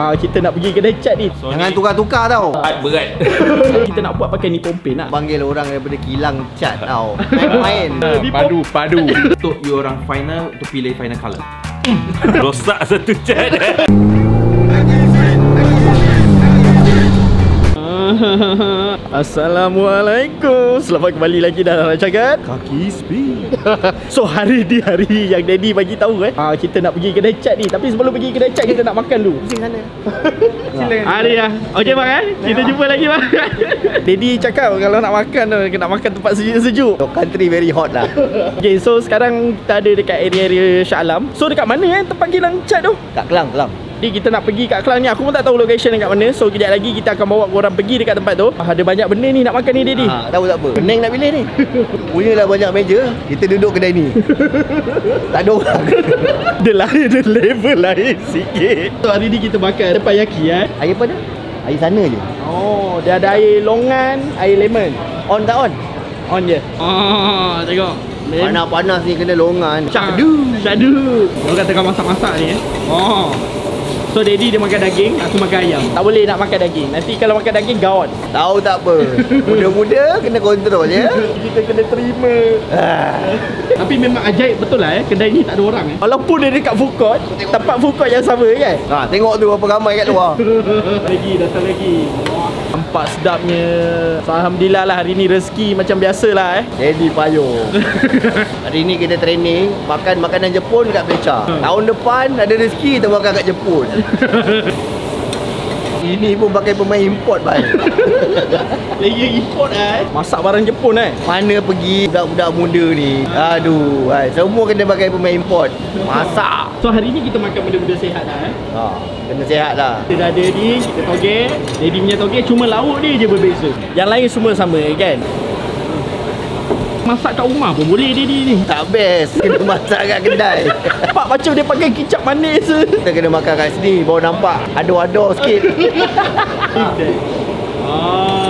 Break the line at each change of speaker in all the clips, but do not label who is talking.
Ah, kita nak pergi kedai cat ni.
Jangan tukar-tukar tau.
Art berat.
kita nak buat pakai ni pompen nak.
Panggil orang daripada kilang cat tau. Main-main.
Ni
Padu, padu.
Untuk you orang final Untuk pilih final colour Rosak satu cat
Assalamualaikum. Selamat kembali lagi dalam rancangan Kaki Speed So hari ni hari yang Daddy bagi tahu eh. Ah, Kita nak pergi kedai cat ni. Tapi sebelum pergi kedai cat Kita nak makan dulu.
Di sana.
Hari lah. Okey bang eh. Kita jumpa lagi bang. Daddy cakap Kalau nak makan tu Nak makan tempat sejuk-sejuk
Your country very hot lah.
Okay so sekarang Kita ada dekat area-area Shah Alam. So dekat mana eh Tempat kilang cat tu?
Kat Kelang, Kelang.
Jadi kita nak pergi kat Kelang ni Aku pun tak tahu location dekat mana So kejap lagi kita akan bawa korang pergi dekat tempat tu ah, Ada banyak benda ni nak makan ni Daddy
Ha, tahu tak apa? Pening nak pilih ni. Punyalah banyak meja, kita duduk kedai ni. tak ada orang.
Dia lain Dia level lain sikit So hari ni kita makan Tepayaki eh
Air apa dia? Air sana je.
Oh Dia ada air longan Air lemon
On tak on?
On je Oh tengok
Panas-panas ni kena longan.
Syadu Syadu Orang tengah masak-masak ni eh Oh So daddy dia makan daging Aku makan ayam. Tak boleh nak makan daging. Nanti kalau makan daging gaon
Tahu tak apa. Muda-muda kena kontrol ya.
Kita kena terima.
Ah.
Tapi memang ajaib betul lah eh Kedai ni tak ada orang eh Walaupun dia dekat food court Tempat food court yang sama kan?
Ha, tengok tu berapa ramai kat luar.
lagi datang lagi Nampak sedapnya so, Alhamdulillah lah hari ni rezeki macam biasa lah eh
Jadi payung. Hari ni kita training makan makanan Jepun kat Pecha. Tahun depan ada rezeki kita makan kat Jepun. Ini pun pakai pemain import baik.
Lagi import eh Masak barang Jepun eh
Mana pergi budak-budak muda ni? Aduh, hai, semua kena pakai pemain import. Masak.
So hari ni kita makan benda-benda sihat lah eh
Ha, kena sihat lah.
Kita dah ada ni, kita toge Daddy punya toge cuma lauk dia je berbeza Yang lain semua sama kan Masak kat rumah pun boleh Daddy ni
Tak best Kena masak kat kedai.
Nampak macam dia pakai kicap manis. Tu
Kita kena makan kat sini. Baru nampak. Ado-ado sikit.
Ah.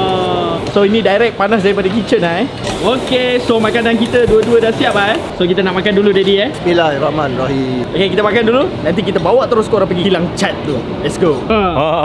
So ini direct panas daripada kitchen lah eh. Okay, so makanan kita dua-dua dah siap lah eh. So kita nak makan dulu Daddy eh.
Bismillahirrahmanirrahim
Okay, kita makan dulu. Nanti kita bawa terus korang pergi hilang cat tu. Let's go.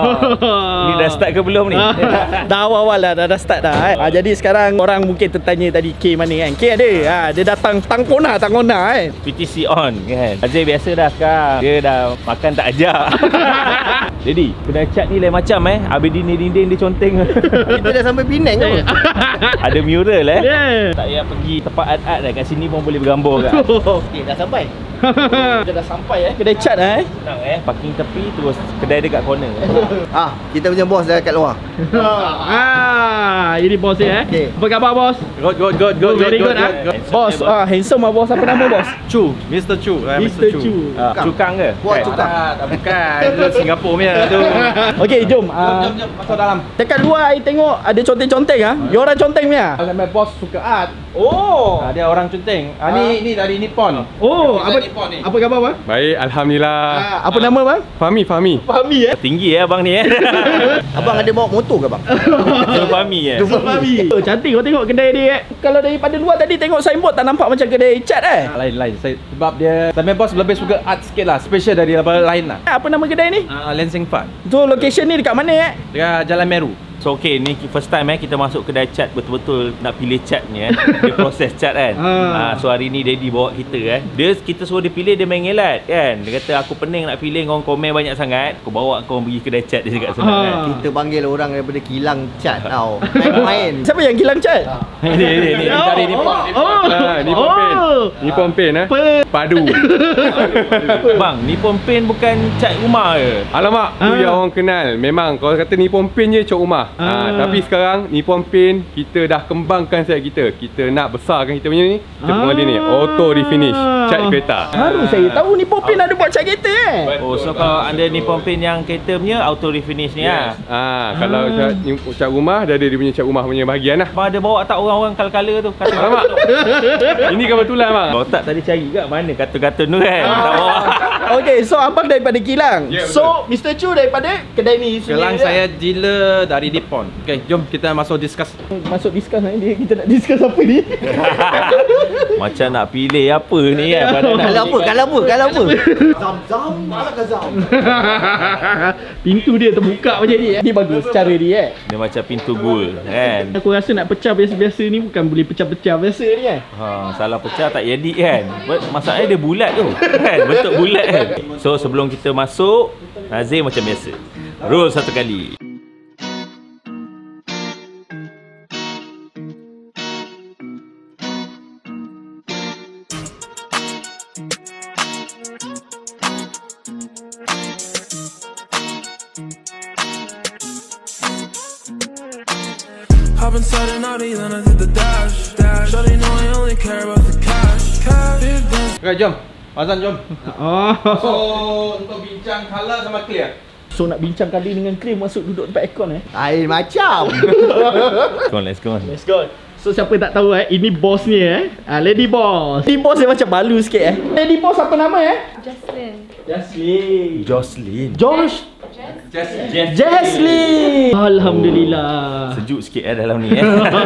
Ni dah start ke belum ni?
dah awal-awal lah, dah, dah start dah eh. Ah, jadi sekarang orang mungkin tertanya tadi K mana kan? K ada, ha, dia datang tangkona tangkona eh.
PTC on kan? Azir biasa dah sekarang. Dia dah makan tak ajak Jadi Kedai cat ni lain macam eh. Habis dinding-dinding dia conteng.
Kita dah sampai Penang ke?
Ada mural eh.
Yeah
Tak payah pergi tempat art-art dah. Kat sini pun boleh bergambar kat
Okay, dah sampai
Kita dah sampai eh Kedai cat lah eh
Senang eh Parking tepi Terus kedai dekat corner
Ah, kita punya bos dah kat luar
ah, Ini bos dia eh
Okay.
Apa khabar bos?
Good, good, good,
Good, very good, ah. Bos, ah, handsome ah bos Apa nama bos?
Chu, Mr. Chu. eh,
Mr. Chu.
Ah, Cukang ke?
Buat
Kan?
cukang.
Tak, tak bukan. Itu Singapura punya tu.
Okey, jom. ah,
masuk dalam.
Dekat luar I tengok ada conteng-conteng ah. You orang conteng punya?
Boss suka art,
Oh.
ah, dia orang conteng. Ah, ni ni dari Nippon.
Oh, apa
Nippon ni.
apa khabar bang?
Baik, alhamdulillah.
Ah, apa nama bang?
Fahmi, Fahmi.
Fahmi eh.
Tinggi eh abang ni eh
Abang ada bawa motor ke bang?
Fahmi eh
Fahmi. Oh, cantik kau tengok kedai dia eh. Kalau daripada luar tadi tengok signboard tak nampak macam kedai cat eh.
Ah, Lain lain. Saya sebab dia my boss lebih suka art sikit lah, special dari apa lain lah.
Apa nama kedai ni?
Ah, Lansing Park.
So location ni dekat mana eh?
Dekat Jalan Meru.
So okay ni first time eh kita masuk kedai cat betul-betul nak pilih cat ni eh. Dia proses cat kan.
Ah.
Ha. so hari ni daddy bawa kita eh. Dia kita suruh dia pilih dia main ngelat kan. Dia kata aku pening nak pilih kau komen banyak sangat. Aku bawa kau pergi kedai cat dia cakap senang
Ah.
kan.
Kita panggil orang daripada kilang cat tau Main-main
Siapa yang kilang cat?
ni ni ni, ni dari Nippon.
Oh.
Ah, Nippon
Oh.
Paint. Nippon Paint eh.
Apa?
Padu.
Bang, Nippon Paint bukan cat rumah ke?
Alamak, tu
Ah.
yang orang kenal. Memang kalau kata Nippon Paint je cat rumah.
Ah.
Ah. tapi sekarang Nippon Paint kita dah kembangkan set kita. Kita nak besarkan kita punya ni. Kita
Ah.
pengadil ni auto refinish cat kereta.
Baru saya tahu ni Popin ada buat cat kereta eh.
Oh, so kalau anda Nippon Paint yang kereta punya auto refinish ni
Yes.
yes.
Ah, kalau
Ah.
cat, cat rumah dia ada dia punya cat rumah punya bahagian lah.
Abang ada bawa tak orang-orang kala-kala tu? Kata
Alamak. Ini kebetulan bang.
Kalau tak tadi cari kat mana kata-kata tu kan? Tak bawa.
Okay, so abang daripada Kilang.
Ya,
so, Mr. Chu daripada kedai ni sendiri
Kelang
kan?
saya dealer dari Nippon. Okey, jom kita masuk discuss.
Masuk discuss ni, dia kita nak discuss apa ni?
Macam nak pilih apa ni kan Padahal nak
Kalau apa?
pilih-
Kalau apa? Kalau apa? Zam zam, malah ke zam.
Pintu dia terbuka macam ni. eh. Ni bagus cara dia eh.
Dia macam pintu gul kan
Aku rasa nak pecah biasa-biasa ni bukan boleh pecah-pecah biasa ni kan.
Ha, salah pecah tak jadi kan Masalahnya dia bulat tu kan Bentuk bulat kan So sebelum kita masuk Nazir macam biasa Roll satu kali
Hop inside an Audi, then I hit the dash. dash. Shawty know I only care about the cash. cash.
Jom. Azan jom.
Oh.
So, untuk bincang color sama clear.
So nak bincang kali dengan claim masuk duduk tempat aircon eh.
Lain macam.
Let's go let's go
Let's go. So siapa tak tahu eh, ini bos ni eh. Ah, Lady Boss. Lady Boss dia macam balu sikit eh. Lady Boss apa nama eh?
Jocelyn.
Jaslyn.
Jocelyn
Josh.
Just
Jaslyn. Alhamdulillah.
Sejuk sikit eh dalam ni eh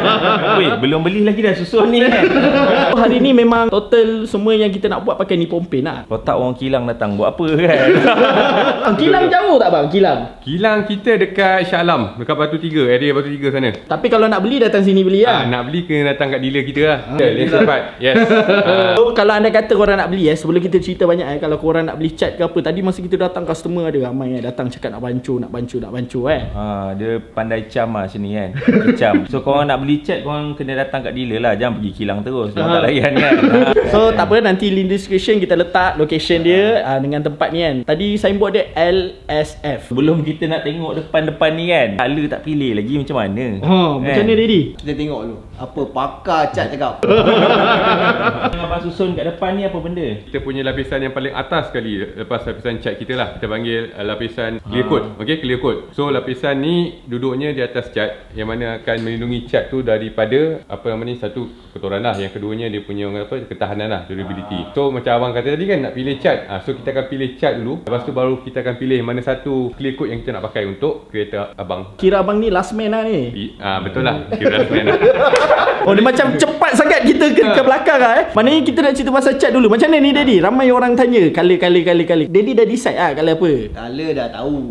Weh belum beli lagi dah susun ni kan
Hari ni memang total semua yang kita nak buat pakai ni pompen lah.
Kalau tak orang kilang datang buat apa kan
Bang, kilang jauh tak bang? Kilang.
Kilang kita dekat Shah Alam, dekat Batu Tiga, area Batu Tiga sana.
Tapi kalau nak beli datang sini beli
Ah,
lah.
nak beli kena datang kat dealer kita lah. Ah, dia cepat. Yes. Ah,
So, kalau anda kata korang nak beli eh Sebelum kita cerita banyak eh Kalau korang nak beli cat ke apa Tadi masa kita datang customer ada ramai eh Datang cakap nak bancu Nak bancu Nak bancu eh
Ha, dia pandai cam lah sini kan Cam So korang nak beli cat Korang kena datang kat dealer lah Jangan pergi kilang terus Dia tak layan kan ha.
So tak apa nanti link description kita letak location dia uh, dengan tempat ni kan. Tadi signboard dia LSF.
Sebelum kita nak tengok depan-depan ni kan Colour tak pilih lagi macam mana
Ha, macam mana Daddy?
Kita tengok dulu. Apa pakar cat cakap.
Abang susun kat depan ni apa benda?
kita punya lapisan yang paling atas sekali lepas lapisan cat kita lah. Kita panggil uh, lapisan clear coat. Okay, clear coat. So lapisan ni duduknya di atas cat yang mana akan melindungi cat tu daripada apa nama ni satu kotoran lah. Yang keduanya dia punya orang apa ketahanan lah, durability. So macam abang kata tadi kan nak pilih cat. Ah, so kita akan pilih cat dulu. Lepas tu baru kita akan pilih mana satu clear coat yang kita nak pakai untuk kereta abang.
Kira abang ni last man lah ni.
I, ah, betul lah. Kira last man lah.
Oh dia macam cepat sangat kita ke, ke belakang lah eh. Maknanya kita nak cerita pasal cat dulu. Macam mana ni Daddy? Ramai orang tanya. Kali kali kali kali. Daddy dah decide lah kali apa?
Color dah tahu.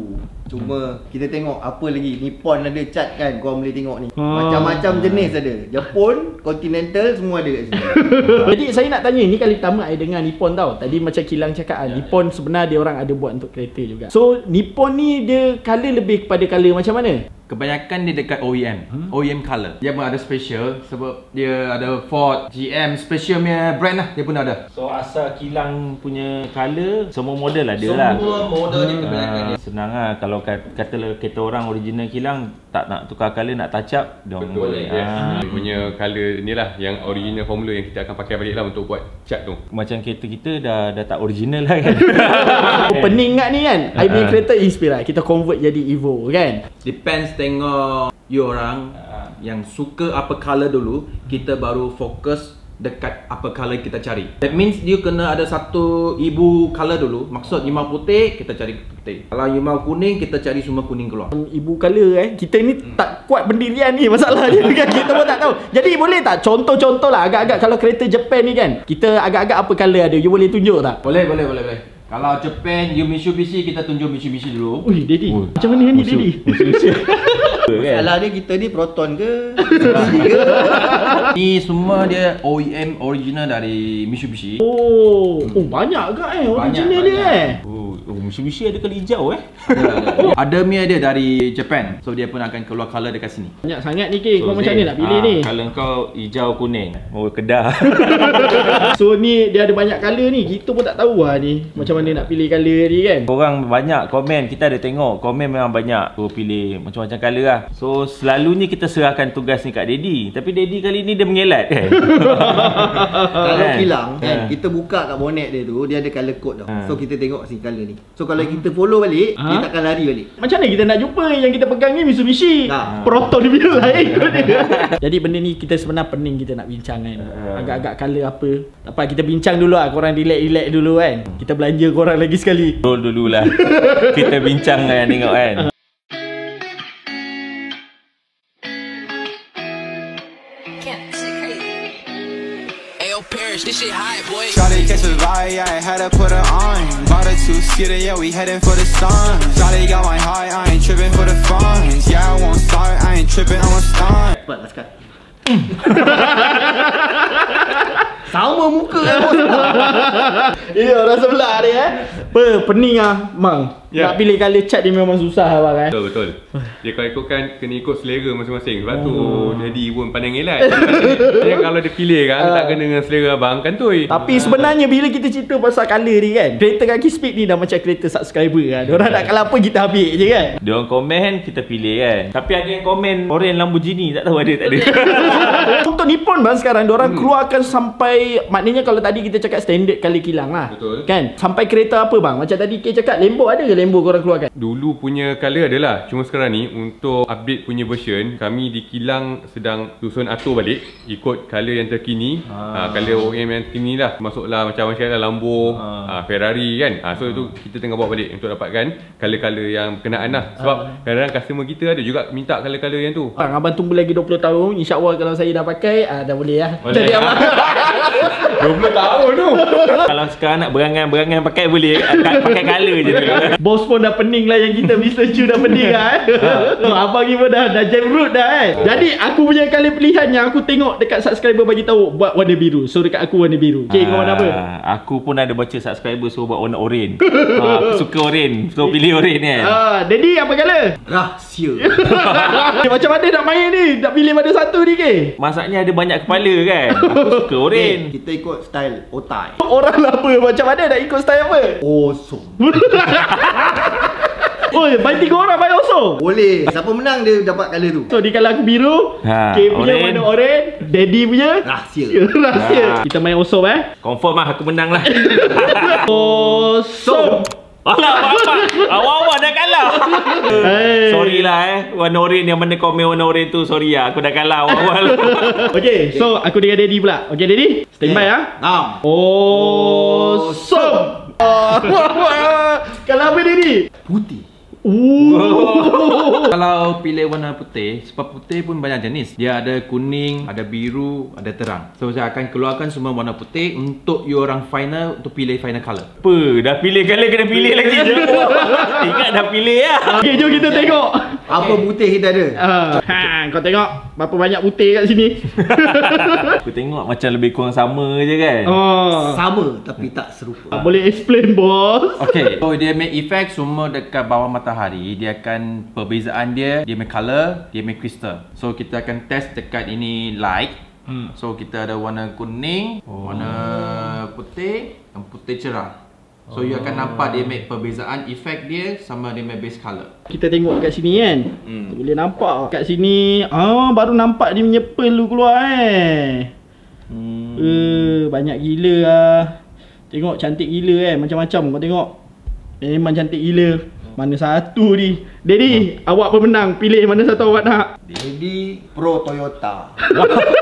Cuma kita tengok apa lagi Nippon ada cat kan Korang boleh tengok ni
Ah.
Macam-macam jenis ada Jepun, Continental semua ada kat sini
Jadi saya nak tanya ni kali pertama saya dengar Nippon tau. Tadi macam Kilang cakap ah Nippon sebenar dia orang ada buat untuk kereta juga. So Nippon ni dia color lebih kepada color macam mana?
Kebanyakan dia dekat OEM hmm? OEM color Dia pun ada special Sebab dia ada Ford GM Special punya brand lah Dia pun ada
So asal kilang punya colour Semua model ada lah
Semua model dia kebanyakan
Ha, senang lah kalau kat- kata kereta orang original kilang tak nak tukar colour nak touch up dia
Betul.
boleh.
Yes.
Ha,
Dia punya colour ni lah yang original formula yang kita akan pakai balik lah untuk buat cat tu.
macam kereta kita dah dah tak original lah kan.
Pening kat ni kan I punya
Ha.
kereta inspire Kita convert jadi Evo kan
Depends tengok You orang Yang suka apa color dulu Kita baru fokus Dekat apa color kita cari. That means dia kena ada satu Ibu color dulu. Maksud you mau putih Kita cari putih. Kalau you mau kuning Kita cari semua kuning keluar.
Ibu color eh. Kita ni tak kuat pendirian ni Masalah dia kan. Kita pun tak tahu. Jadi boleh tak? Contoh-contoh lah Agak-agak kalau kereta Japan ni kan. Kita agak-agak apa color ada? You boleh tunjuk tak?
Boleh boleh boleh boleh Kalau Japan You Mitsubishi Kita tunjuk Mitsubishi dulu
Ui Daddy Macam mana ni Daddy
kan?
Salah dia kita ni Proton ke? Ke?
Ni semua dia OEM original dari Mitsubishi
Oh Oh banyak ke eh Original
Banyak,
dia
banyak.
eh
Oh, oh Mitsubishi ada kali hijau eh.
Ada Mia dia dari Japan. So dia pun akan keluar color dekat sini.
Banyak sangat ni ke Kau macam mana nak pilih
Ah,
ni?
Kalau kau hijau kuning, oh kedah.
So ni dia ada banyak color ni. Kita pun tak tahu lah ni Macam mana nak pilih color ni kan?
Orang banyak komen, kita ada tengok. Komen memang banyak. Tu pilih macam-macam colour lah. So selalunya kita serahkan tugas ni kat Daddy. Tapi Daddy kali ni dia mengelat kan?
Kalau
Kan?
kilang kan?
Ha.
Kita buka kat bonnet dia tu Dia ada colour code tau.
Ha.
So kita tengok si colour ni So kalau kita follow balik,
Ha?
dia takkan lari balik.
Macam mana kita nak jumpa yang kita pegang ni Mitsubishi
Nah.
Proton dia bila lain kot dia. Jadi benda ni kita sebenarnya pening kita nak bincang kan Agak-agak colour apa Tak apa kita bincang dulu lah Korang relax-relax dulu kan Kita belanja korang lagi sekali
Roll dululah. kita bincang kan tengok kan.
This shit hot, boy.
Shawty catch a vibe, yeah, I had to put her on. Bought her two skitter, yeah, we heading for the sun. Shawty got my heart, I ain't tripping for the funds. Yeah, I won't start, I ain't tripping, I'm a stunt.
Cepat lah sekarang. Sama muka kan bos.
Ya orang sebelah dia eh Apa pening ah Mang
Ya.
Nak pilih colour cat dia memang susah abang eh
Betul betul. Dia kalau ikutkan kena ikut selera masing-masing. Sebab tu Daddy pun pandang elak. Dia kalau dia pilih kan tak kena dengan selera abang kan tu.
Tapi sebenarnya bila kita cerita pasal colour ni kan Kereta kaki speed ni dah macam kereta subscriber kan Diorang nak kalau apa kita ambil je kan
Dia orang komen kita pilih kan. Tapi ada yang komen oren Lamborghini tak tahu ada tak ada.
Untuk Nippon bang sekarang Diorang keluarkan sampai Maknanya kalau tadi kita cakap standard kali kilang lah
Betul.
Kan Sampai kereta apa bang Macam tadi K cakap Lambo ada ke Lambo korang keluarkan?
Dulu punya colour adalah Cuma sekarang ni Untuk update punya version Kami di kilang sedang susun atur balik Ikut colour yang terkini. Ah. Colour OEM yang terkini lah. Masuklah macam macam lah Lambo ah. Ferrari kan. Ah, So itu kita tengah bawa balik Untuk dapatkan Colour-colour yang berkenaan lah. Sebab kadang-kadang customer kita ada juga Minta colour-colour yang tu.
Bang abang tunggu lagi 20 tahun InsyaAllah kalau saya dah pakai ah, Dah boleh lah.
Boleh.
Jadi abang
20 tahun tu
Kalau sekarang nak berangan-berangan pakai boleh. Pakai- Pakai colour je dulu.
Bos pun dah pening lah yang kita Mr. Chu dah pening lah eh. oh, Abang ni pun dah, dah jam root dah eh. Jadi aku punya kali pilihan yang aku tengok dekat subscriber bagi tahu buat warna biru. So dekat aku warna biru. Okay, kau warna apa?
Ah, Aku pun ada baca subscriber suruh buat warna oren. ah, aku suka oren. So pilih oren kan.
Ah, Daddy apa colour?
Rahsia.
Eh, macam mana nak main ni? Nak pilih mana satu ni ke?
Masaknya ada banyak kepala kan. Aku suka oren.
Eh, kita ikut style otai.
Orang lah apa? Macam mana nak ikut style apa?
Awesome.
Oh, main tiga orang main also.
Boleh. Siapa menang dia dapat colour tu.
So, di kalau aku biru,
Ha,
K punya
oren.
warna oren, Daddy punya
Rahsia.
rahsia.
Ha.
Kita main also eh.
Confirm lah aku menang lah.
Awesome.
Alah, apa? Awal-awal dah kalah.
Hey.
Sorry lah eh. Warna oren yang mana komen warna oren tu. Sorry lah. Aku dah kalah awal-awal.
Okay, so aku dengan Daddy pula. Okay, Daddy? Stand by ah.
Nam.
Awesome. Kalau apa Daddy?
Putih.
Ooh.
Kalau pilih warna putih, sebab putih pun banyak jenis. Dia ada kuning, ada biru, ada terang. So saya akan keluarkan semua warna putih untuk you orang final untuk pilih final color.
Apa? Dah pilih kala kena pilih lagi. Ingat dah pilih lah.
Okay, jom kita tengok.
Apa putih kita ada?
Ah, ha, kau tengok berapa banyak putih kat sini.
Aku tengok macam lebih kurang sama je kan.
oh.
Sama tapi tak serupa.
Ah, Boleh explain bos?
Okay, so dia make effect semua dekat bawah matahari. Dia akan perbezaan dia, dia make color, dia make crystal. So kita akan test dekat ini light.
Hmm.
So kita ada warna kuning, warna putih dan putih cerah. So you akan nampak dia make perbezaan effect dia sama dia make base color.
Kita tengok kat sini kan.
Hmm.
Boleh nampak kat sini. Ah, baru nampak dia punya pearl tu keluar eh.
Hmm.
Eh, banyak gila lah. Tengok cantik gila eh. Macam-macam kau tengok. Memang cantik gila. Mana satu ni? Daddy, awak pemenang. Pilih mana satu awak nak.
Jadi pro Toyota.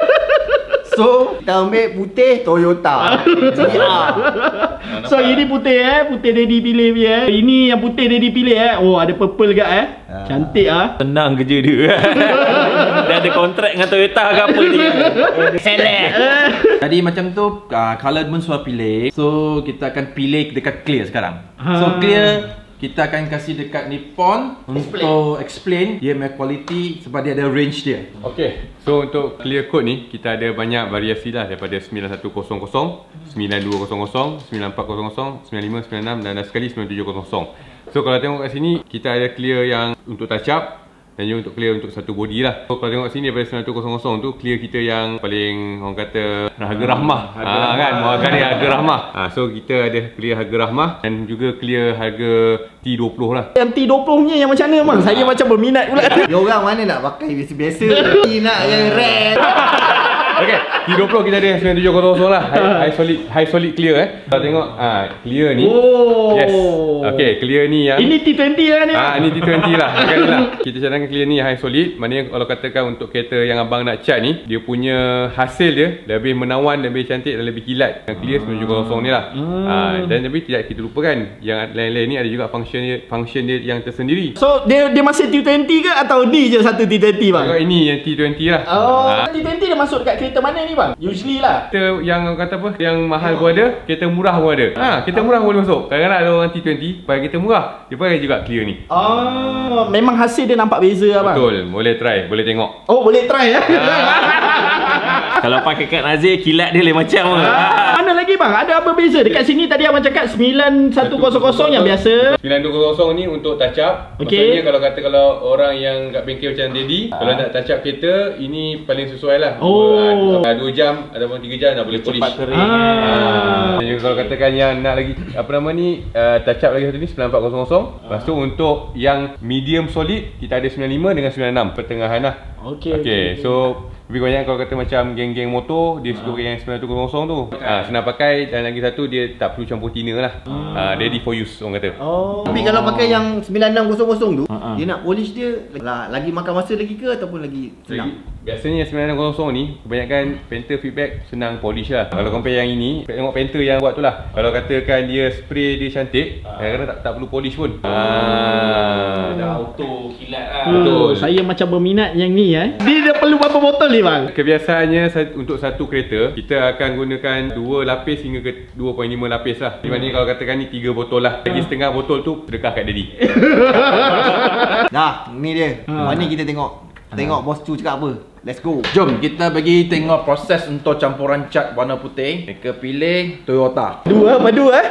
so, kita ambil putih Toyota. GR.
So ini putih eh, putih daddy pilih punya eh. Ini yang putih daddy pilih eh. Oh ada purple kat eh. Cantik ah.
Senang kerja dia Dia ada kontrak dengan Toyota ke apa ni Select
Jadi macam tu uh, color pun sudah pilih. So kita akan pilih dekat clear sekarang.
Ha.
So clear kita akan kasih dekat Nippon untuk explain dia punya quality sebab dia ada range dia.
Okay, so untuk clear code ni kita ada banyak variasi lah daripada 9100, 9200, 9400, 9596 dan ada sekali 9700. So kalau tengok kat sini kita ada clear yang untuk touch up dan juga untuk clear untuk satu body lah. So kalau tengok sini daripada 9100 tu clear kita yang paling orang kata harga rahmah.
harga
ha,
rahmah.
kan, orang ni harga rahmah. Ha, so kita ada clear harga rahmah dan juga clear harga T20 lah.
Yang T20 nya yang macam mana bang? Saya macam berminat pula.
Dia orang mana nak pakai biasa-biasa. Ni nak yang rare.
Okay, T20 kita ada yang 9700 lah. High, high solid high solid clear eh. Kalau tengok ah clear ni.
Oh.
Yes. Okay, clear ni yang
Ini T20 lah ni.
Ah ni T20 lah. Kan lah. Kita cadangkan clear ni high solid. Maknanya kalau katakan untuk kereta yang abang nak cat ni, dia punya hasil dia lebih menawan, lebih cantik dan lebih kilat. Yang clear 9700 ni lah. Ah dan tapi tidak kita lupakan yang lain-lain ni ada juga function dia function dia yang tersendiri.
So dia dia masih T20 ke atau ni je satu T20 bang?
Tengok ini yang T20 lah.
Oh,
Ah,
T20 dia masuk dekat kereta mana ni bang? Usually lah.
Kereta yang kata apa Yang mahal pun ada Kereta murah pun ada ha, Kereta murah boleh masuk Kadang-kadang ada orang T20 Pakai kereta murah Dia pakai juga clear ni
Oh, memang hasil dia nampak beza lah bang.
Betul Boleh try Boleh tengok
Oh, boleh try ya.
Kalau pakai kad Nazir kilat dia lain macam ah.
Bang? Ada apa beza? Dekat sini tadi abang cakap 9100 yang biasa.
920 ni untuk touch up
Okey.
Maksudnya kalau kata kalau orang yang kat bengkel macam Daddy Kalau nak touch up kereta Ini paling sesuai lah
Oh.
2 jam Ataupun 3 jam dah boleh polish
Cepat kering
Ah.
Ah. Jadi kalau katakan yang nak lagi apa nama ni uh, touch up lagi satu ni 9400. Lepas tu untuk yang medium solid kita ada 95 dengan 96 pertengahan lah.
Okey,
Okey.
okey,
So lebih banyak kalau kata macam geng-geng motor dia suka pakai yang 900 tu. Ah senang pakai dan lagi satu dia tak perlu campur tina lah. Ah ready for use orang kata.
Oh.
Tapi kalau pakai yang 9600 tu,
Ha-ha.
dia nak polish dia lah, lagi makan masa lagi ke ataupun lagi senang?
Lagi, biasanya yang 900 ni kebanyakan painter feedback senang polish lah. Kalau compare yang ini, tengok painter yang buat tu lah. Kalau katakan dia spray dia cantik, kadang-kadang tak, tak perlu polish pun. Ah.
Dah auto kilat lah
Betul.
Betul.
Saya macam berminat yang ni eh. Dia dah perlu berapa botol ni bang?
Kebiasaannya sa- untuk satu kereta kita akan gunakan 2 lapis hingga ke 2.5 lapis lah. Di mana kalau katakan ni 3 botol lah. Lagi setengah botol tu sedekah kat daddy.
Dah, ni dia.
Ha.
Mana kita tengok? Tengok bos tu cakap apa. Let's go.
Jom kita bagi tengok proses untuk campuran cat warna putih. Mereka pilih Toyota.
Dua apa dua eh?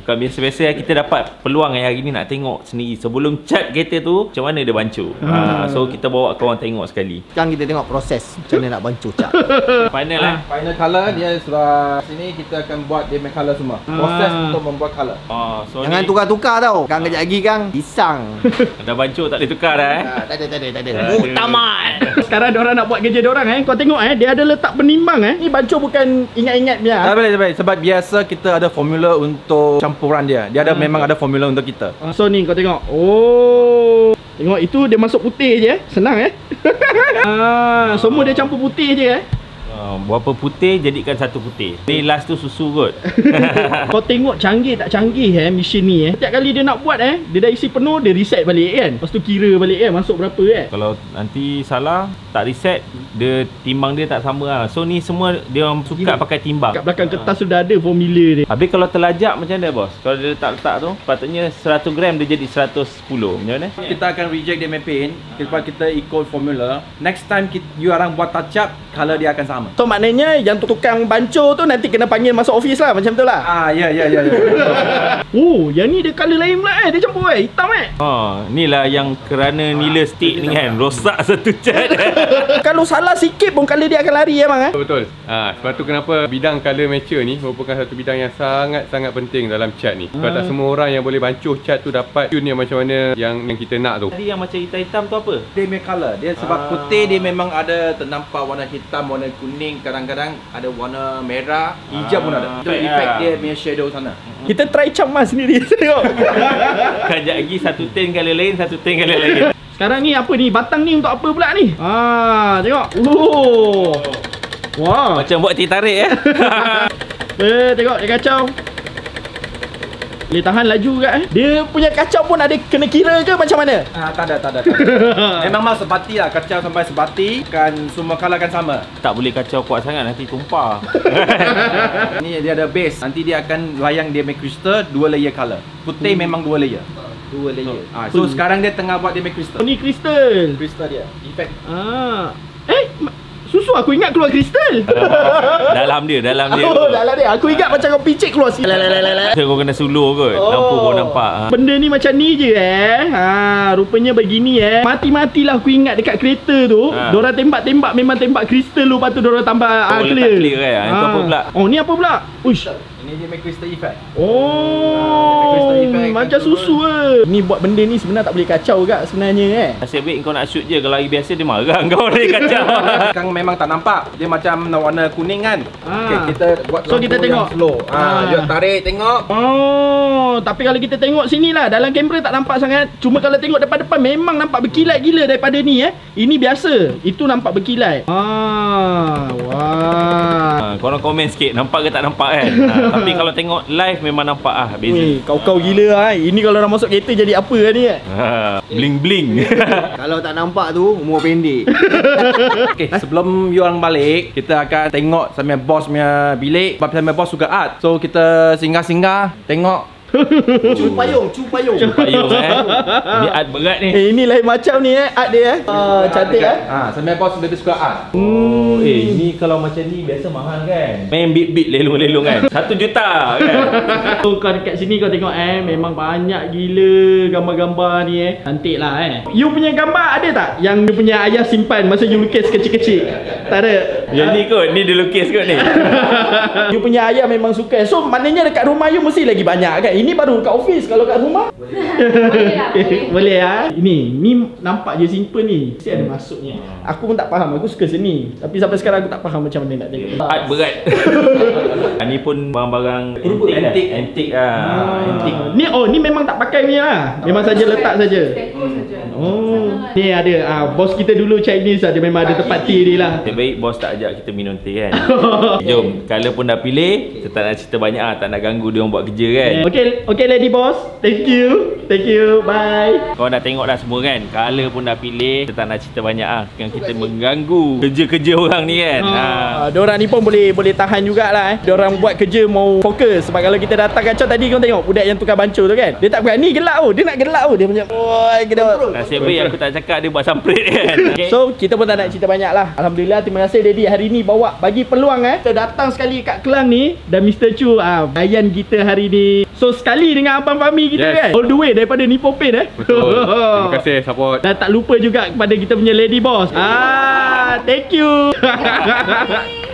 Bukan biasa-biasa kita dapat peluang yang hari ni nak tengok sendiri Sebelum cat kereta tu Macam mana dia bancuh ha, So kita bawa kawan tengok sekali
Sekarang kita tengok proses macam mana nak bancuh cat.
Final lah
Final color dia sudah sini kita akan buat dia main color semua. Proses
Ah.
untuk membuat color.
oh, so
Jangan tukar-tukar tau. Kang kejap lagi kang pisang.
Dah bancuh tak boleh tukar dah eh
Ah, tak ada tak ada tak ada.
Sekarang orang nak buat kerja orang eh. Kau tengok eh, dia ada letak penimbang eh. Ni bancuh bukan ingat-ingat punya.
Tak boleh, tak boleh. Sebab biasa kita ada formula untuk campuran dia. Dia ada memang ada formula untuk kita.
Ah, So ni kau tengok. Oh. Tengok itu dia masuk putih je eh. Senang eh. ah, semua dia campur putih je eh.
Ha, Berapa putih jadikan satu putih Ni last tu susu kot
Kau tengok canggih tak canggih eh mesin ni eh. Setiap kali dia nak buat eh, dia dah isi penuh, dia reset balik kan. Lepas tu kira balik kan masuk berapa eh.
Kalau nanti salah Tak reset Dia timbang dia tak sama lah So ni semua Dia orang suka pakai timbang
Kat belakang kertas sudah ada formula dia.
Habis kalau terlajak macam mana bos? Kalau dia letak-letak tu Patutnya 100 gram dia jadi 110 Macam mana?
Kita akan reject dia main paint Sebab kita ikut formula Next time kita, you orang buat touch up Color dia akan sama
So maknanya yang tukang bancuh tu nanti kena panggil masuk office lah macam tu lah.
Ah ya ya ya ya
Oh, yang ni dia colour lain pula eh. Dia campur eh. Hitam eh.
Ha, ni lah yang kerana nila stick ni kan Rosak satu cat
Kalau salah sikit pun colour dia akan lari emang eh.
Betul. Ha, sebab tu kenapa bidang color mature ni merupakan satu bidang yang sangat-sangat penting dalam cat ni. Sebab tak semua orang yang boleh bancuh cat tu dapat tune yang macam mana yang yang kita nak tu.
Tadi yang macam hitam-hitam tu apa?
Dia main color Dia sebab
Ah.
putih dia memang ada Ternampak warna hitam Warna kuning Kadang-kadang ada warna merah Hijau pun ada Itu
Effect
effect
lah.
dia punya shadow sana
Kita try camas sendiri tengok.
Kajak lagi satu tin kali lain Satu tin kali lain
Sekarang ni apa ni? Batang ni untuk apa pula ni? Ah, tengok. Oh. Wah.
Macam buat teh tarik eh
Eh, tengok dia kacau. Boleh tahan laju kat eh. Dia punya kacau pun ada kena kira ke macam mana?
Ah, tak ada, tak ada, tak ada. Memang mal sebati lah Kacau sampai sebati Kan semua color kan sama
Tak boleh kacau kuat sangat Nanti tumpah
Ni dia ada base Nanti dia akan layang dia make crystal Dua layer color Putih memang dua layer
Dua layer.
ah, So sekarang dia tengah buat dia make crystal
Oh, ni kristal.
Crystal dia Effect
Ah. Eh, susu aku ingat keluar kristal.
Dalam dia Dalam dia
Oh, dah lah dia. Aku ingat macam kau picit keluar sini.
So, kau kena suluh kot Lampu kau nampak ha.
Benda ni macam ni je eh. Ha, rupanya begini eh. Mati-matilah aku ingat dekat kereta tu,
Ha.
ha. diorang tembak-tembak memang tembak kristal lu lepas tu diorang tambah ah,
letak
clear.
clear, eh. Itu apa pula?
Oh, ni apa pula? Uish.
Ni dia make crystal effect.
Oh,
Crystal effect
macam
kan
susu ke. Ni buat benda ni sebenarnya tak boleh kacau juga sebenarnya eh.
Nasib baik kau nak shoot je Kalau hari biasa dia marah kau dia kacau
Kang memang tak nampak. Dia macam warna kuning kan.
Ah.
Okey, kita buat
So, kita tengok.
slow. Ah, dia tarik tengok.
Oh, tapi kalau kita tengok sini lah dalam kamera tak nampak sangat. Cuma kalau tengok depan-depan memang nampak berkilat gila daripada ni eh. Ini biasa. Itu nampak berkilat. Ah, wah.
ha, Korang komen sikit Nampak ke tak nampak kan ha, Tapi kalau tengok live Memang nampak ah beza
Weh, kau-kau gila lah eh. Ini kalau dah masuk kereta jadi apa lah ni eh?
ha, Bling bling
Kalau tak nampak tu umur pendek.
Okey, sebelum you orang balik, kita akan tengok sampai bos punya bilik. Sebab sampai bos suka art. So kita singgah-singgah tengok
Cu payung, cu payung.
Payung eh Ni art berat ni
Eh, ini lain macam ni eh. Art dia eh. Ah, cantik eh.
Ah, sampai bos lebih suka art.
Oh, eh ni kalau macam ni biasa mahal kan Main beat-beat lelong-lelong kan Satu juta kan
So kau dekat sini kau tengok eh Memang banyak gila gambar-gambar ni eh Cantik lah eh You punya gambar ada tak? Yang you punya ayah simpan masa you lukis kecil-kecil? Tak ada?
Yang ni kot Ni dia lukis kot ni
You punya ayah memang suka So maknanya dekat rumah you mesti lagi banyak kan? Ini baru kat office Kalau kat rumah
Boleh lah, boleh.
Boleh ah. Ini ni nampak je simple ni. Mesti ada masuknya. Aku pun tak faham. Aku suka seni. Tapi sampai sekarang aku tak faham macam mana nak tengok.
Art berat Ni pun barang-barang
Perubut
antik
antik.
Antik ah Antik
Ni oh ni memang tak pakai punya lah. Memang saja letak saja. Oh. Ni ada ah bos kita dulu Chinese ada memang ada tempat tea dia lah.
Nasib baik bos tak ajak kita minum teh kan Jom Kalau pun dah pilih Kita tak nak cerita banyak lah Tak nak ganggu dia orang buat kerja kan
Okay, okay lady boss. Thank you. Thank you. Bye.
Kau dah tengok dah semua kan Color pun dah pilih Kita tak nak cerita banyak lah Kan kita mengganggu Kerja-kerja orang ni kan ha.
Ha, diorang ni pun boleh boleh tahan jugalah eh. Diorang buat kerja mau fokus sebab kalau kita datang kacau tadi kau tengok budak yang tukar bancuh tu kan. Dia tak berani gelak tu. Dia nak gelak tu. Dia macam oi kita.
Nasib baik aku tak cakap Dia buat samprit kan okay.
So kita pun tak nak cerita banyak lah Alhamdulillah terima kasih Daddy hari ni bawa bagi peluang eh Kita datang sekali kat Kelang ni Dan Mr. Chu ah, Bayan kita hari ni So sekali dengan Abang Fahmi kita
Yes.
kan All the way daripada Nippon Paint eh
Betul. Terima kasih support.
Dan tak lupa juga kepada kita punya lady boss Ah, thank you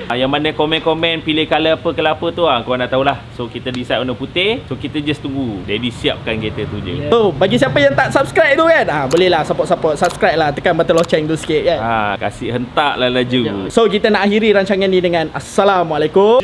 Ah, Yang mana komen-komen Pilih colour apa Colour apa tu lah Korang dah tahulah. So kita decide warna putih. So kita just tunggu. Daddy siapkan kereta tu je.
So bagi siapa yang tak subscribe tu kan? Ah, Boleh lah support-support. Subscribe lah. Tekan button loceng tu sikit kan?
Ah, Kasih hentak lah laju.
So kita nak akhiri rancangan ni dengan Assalamualaikum